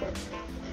Okay.